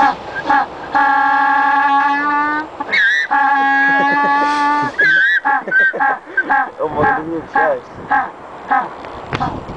Oh my goodness, guys.